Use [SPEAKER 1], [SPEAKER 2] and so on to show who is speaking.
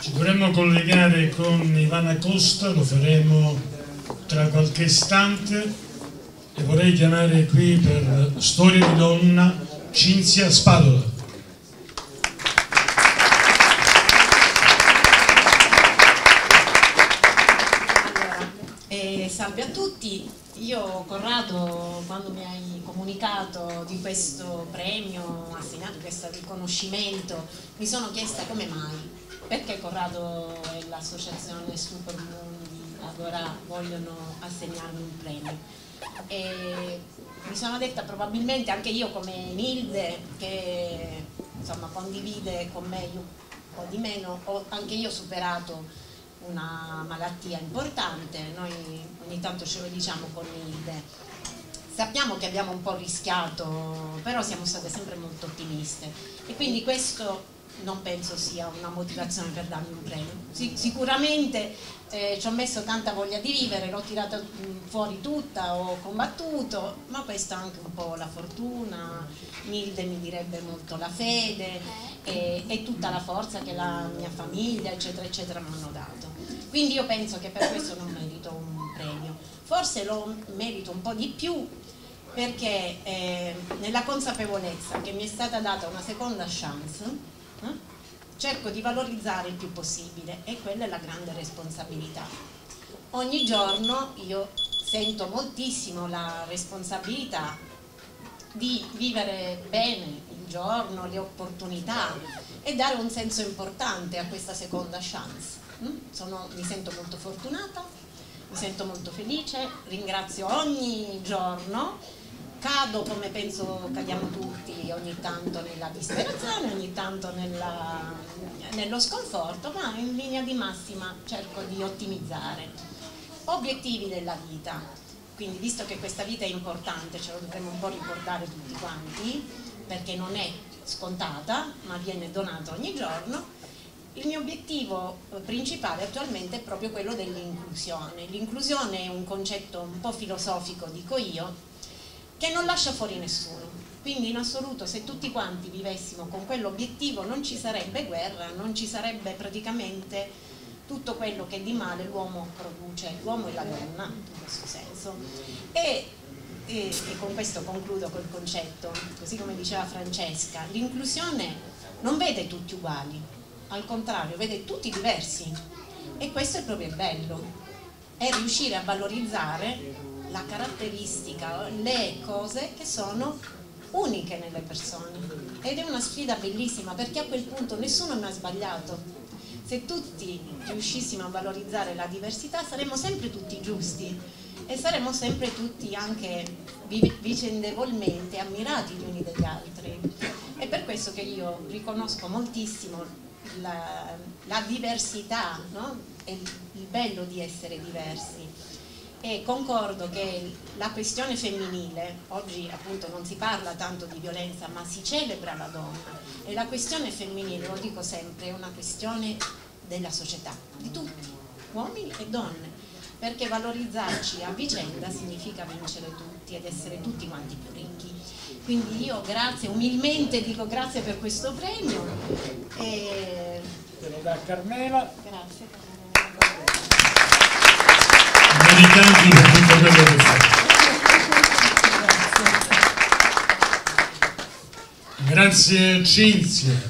[SPEAKER 1] Ci dovremmo collegare con Ivana Costa, lo faremo tra qualche istante. E vorrei chiamare qui per Storia di donna Cinzia Spadola.
[SPEAKER 2] Eh, salve a tutti, io Corrado quando mi hai comunicato di questo premio assegnato, questo riconoscimento, mi sono chiesta come mai, perché Corrado e l'associazione Supermoon di Agora vogliono assegnarmi un premio. E mi sono detta probabilmente anche io come Nilde che insomma, condivide con me un po' di meno, ho anche io superato una malattia importante, noi ogni tanto ce lo diciamo con Nilde. Sappiamo che abbiamo un po' rischiato, però siamo state sempre molto ottimiste e quindi questo non penso sia una motivazione per darmi un premio. Sic sicuramente eh, ci ho messo tanta voglia di vivere, l'ho tirata mm, fuori tutta, ho combattuto, ma questa è anche un po' la fortuna, Nilde mi direbbe molto la fede e, e tutta la forza che la mia famiglia, eccetera, eccetera, mi hanno dato. Quindi io penso che per questo non merito un premio. Forse lo merito un po' di più perché eh, nella consapevolezza che mi è stata data una seconda chance eh? cerco di valorizzare il più possibile e quella è la grande responsabilità. Ogni giorno io sento moltissimo la responsabilità di vivere bene il giorno, le opportunità e dare un senso importante a questa seconda chance. Mm? Sono, mi sento molto fortunata, mi sento molto felice, ringrazio ogni giorno cado come penso cadiamo tutti ogni tanto nella disperazione, ogni tanto nella, nello sconforto, ma in linea di massima cerco di ottimizzare. Obiettivi della vita, quindi visto che questa vita è importante, ce lo dovremmo un po' ricordare tutti quanti, perché non è scontata, ma viene donata ogni giorno, il mio obiettivo principale attualmente è proprio quello dell'inclusione. L'inclusione è un concetto un po' filosofico, dico io, che non lascia fuori nessuno. Quindi in assoluto se tutti quanti vivessimo con quell'obiettivo non ci sarebbe guerra, non ci sarebbe praticamente tutto quello che di male l'uomo produce, l'uomo e la donna in questo senso. E, e, e con questo concludo col concetto, così come diceva Francesca, l'inclusione non vede tutti uguali, al contrario vede tutti diversi e questo è proprio bello, è riuscire a valorizzare la caratteristica, le cose che sono uniche nelle persone. Ed è una sfida bellissima perché a quel punto nessuno mi ha sbagliato. Se tutti riuscissimo a valorizzare la diversità saremmo sempre tutti giusti. E saremmo sempre tutti anche vicendevolmente ammirati gli uni degli altri. È per questo che io riconosco moltissimo la, la diversità no? e il bello di essere diversi e concordo che la questione femminile, oggi appunto non si parla tanto di violenza ma si celebra la donna e la questione femminile, lo dico sempre, è una questione della società, di tutti, uomini e donne, perché valorizzarci a vicenda significa vincere tutti ed essere tutti quanti più ricchi. Quindi io grazie, umilmente dico grazie per questo premio. E...
[SPEAKER 3] Te lo dà Carmela.
[SPEAKER 2] Grazie Carmela
[SPEAKER 1] meritanti per tutto quello che fate. Grazie Cinzia.